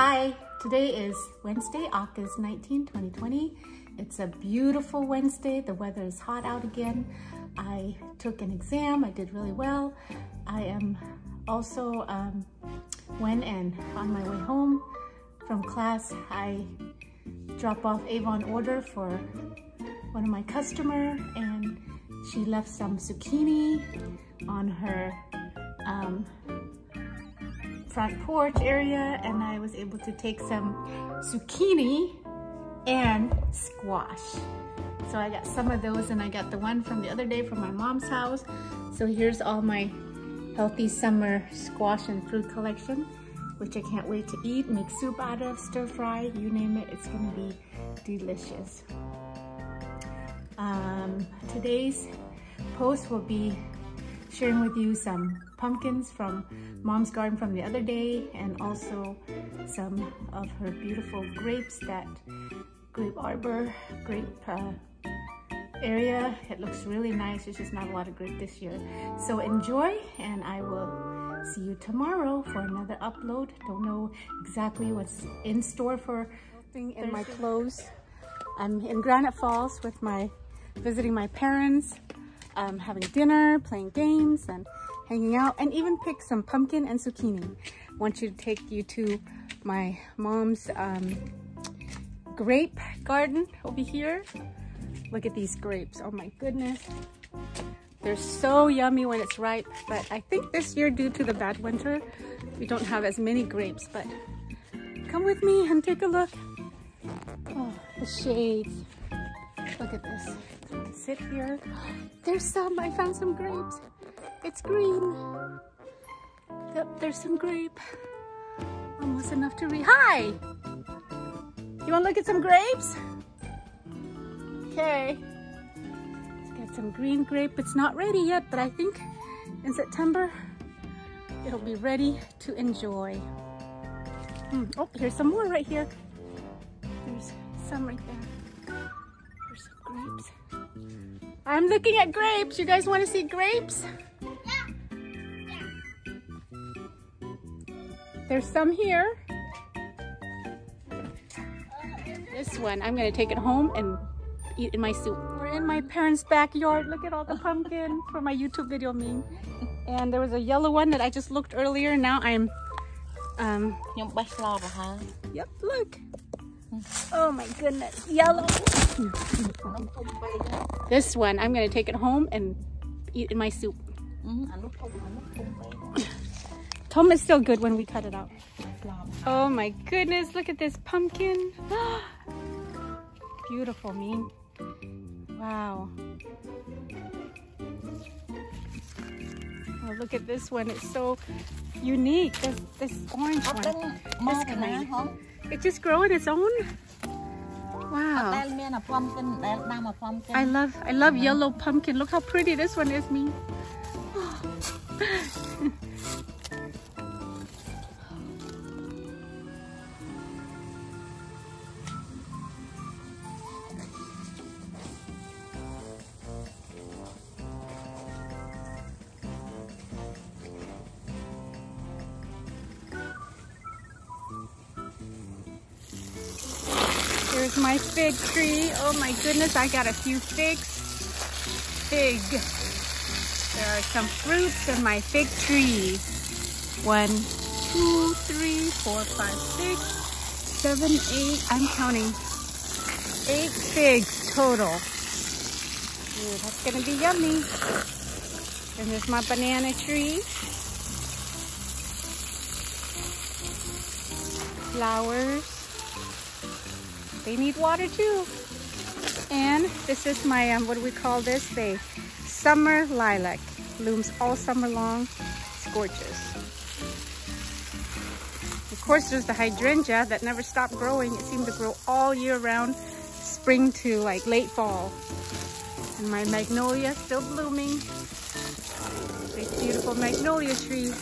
Hi, today is Wednesday, August 19, 2020. It's a beautiful Wednesday. The weather is hot out again. I took an exam. I did really well. I am also um, went and on my way home from class, I drop off Avon order for one of my customer and she left some zucchini on her um, front porch area and I was able to take some zucchini and squash. So I got some of those and I got the one from the other day from my mom's house. So here's all my healthy summer squash and fruit collection, which I can't wait to eat, make soup out of, stir fry, you name it, it's gonna be delicious. Um, today's post will be sharing with you some pumpkins from mom's garden from the other day and also some of her beautiful grapes that grape arbor grape uh, area. It looks really nice. There's just not a lot of grape this year. So enjoy and i will see you tomorrow for another upload. Don't know exactly what's in store for in my clothes. I'm in granite falls with my visiting my parents um, having dinner, playing games, and hanging out, and even pick some pumpkin and zucchini. I want you to take you to my mom's um, grape garden over here. Look at these grapes. Oh my goodness. They're so yummy when it's ripe, but I think this year due to the bad winter, we don't have as many grapes, but come with me and take a look. Oh, the shades. Look at this. Sit here. There's some. I found some grapes. It's green. Yep, there's some grape. Almost enough to read. Hi! You want to look at some grapes? Okay. Got some green grape. It's not ready yet, but I think in September it'll be ready to enjoy. Hmm. Oh, here's some more right here. There's some right there There's some grapes. I'm looking at grapes. You guys want to see grapes? Yeah. There's some here. This one, I'm going to take it home and eat in my soup. We're in my parents' backyard. Look at all the pumpkin for my YouTube video meme. And there was a yellow one that I just looked earlier. Now I'm... Um, yep, look. Oh my goodness, yellow. this one, I'm gonna take it home and eat in my soup. Tom is still good when we cut it out. Oh my goodness, look at this pumpkin. Beautiful, mean. Wow. Oh, look at this one. It's so unique. This, this orange one. This kind. It just grow on its own? Wow. I love I love yellow pumpkin. Look how pretty this one is, me. Here's my fig tree. Oh my goodness, I got a few figs. Fig. There are some fruits in my fig tree. One, two, three, four, five, six, seven, eight. I'm counting. Eight figs total. Ooh, that's gonna be yummy. And there's my banana tree. Flowers. They need water too. And this is my, um, what do we call this? The summer lilac. Blooms all summer long. It's gorgeous. Of course, there's the hydrangea that never stopped growing. It seemed to grow all year round, spring to like late fall. And my magnolia still blooming. This beautiful magnolia tree.